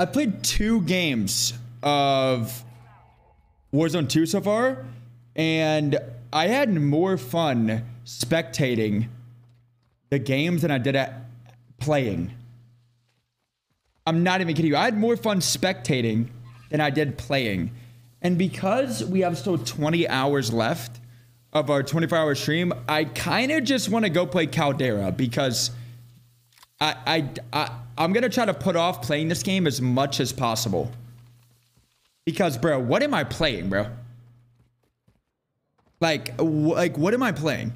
I played two games of Warzone 2 so far, and I had more fun spectating the games than I did at playing. I'm not even kidding you. I had more fun spectating than I did playing. And because we have still 20 hours left of our 24 hour stream, I kind of just want to go play Caldera because I, I, I, I'm going to try to put off playing this game as much as possible. Because, bro, what am I playing, bro? Like, like, what am I playing?